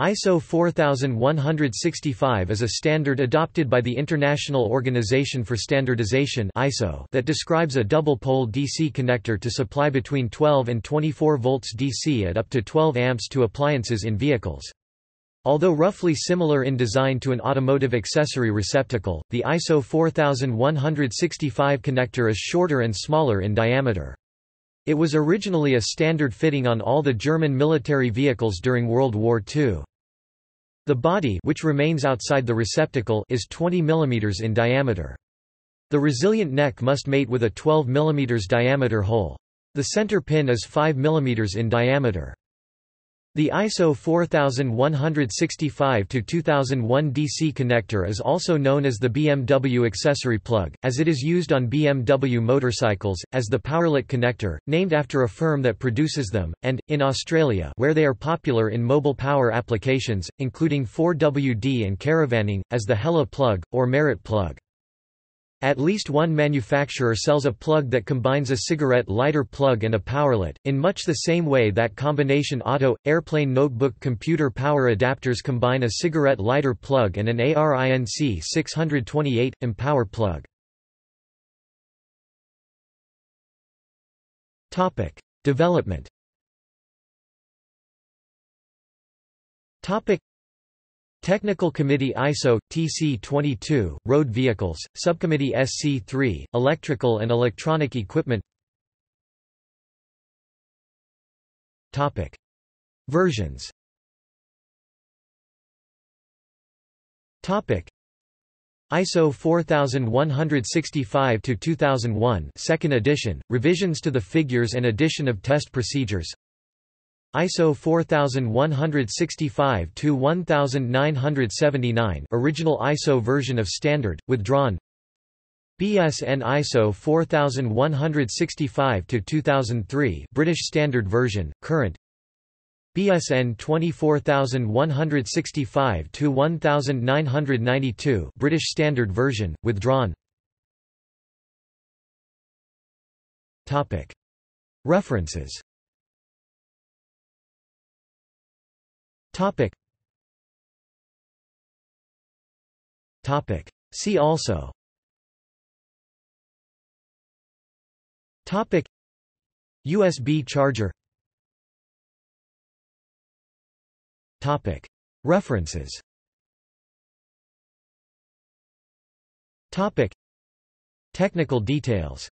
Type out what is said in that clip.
ISO 4165 is a standard adopted by the International Organization for Standardization (ISO) that describes a double-pole DC connector to supply between 12 and 24 volts DC at up to 12 amps to appliances in vehicles. Although roughly similar in design to an automotive accessory receptacle, the ISO 4165 connector is shorter and smaller in diameter. It was originally a standard fitting on all the German military vehicles during World War II. The body which remains outside the receptacle is 20 mm in diameter. The resilient neck must mate with a 12 mm diameter hole. The center pin is 5 mm in diameter. The ISO 4165-2001 DC connector is also known as the BMW accessory plug, as it is used on BMW motorcycles, as the Powerlet connector, named after a firm that produces them, and, in Australia where they are popular in mobile power applications, including 4WD and caravanning, as the Hella plug, or Merit plug. At least one manufacturer sells a plug that combines a cigarette lighter plug and a powerlet, in much the same way that combination auto, airplane notebook computer power adapters combine a cigarette lighter plug and an ARINC 628, Empower plug. Development Technical Committee ISO, TC22, Road Vehicles, Subcommittee SC3, Electrical and Electronic Equipment Topic. Versions Topic. ISO 4165-2001 second edition, revisions to the figures and addition of test procedures ISO 4165-1979 original ISO version of standard, withdrawn. BSN ISO 4165-2003 British Standard Version, current. BSN 24065-1992 British Standard Version, withdrawn. Topic. References Topic. Topic. See also. Topic. USB charger. Topic. References. Topic. Technical details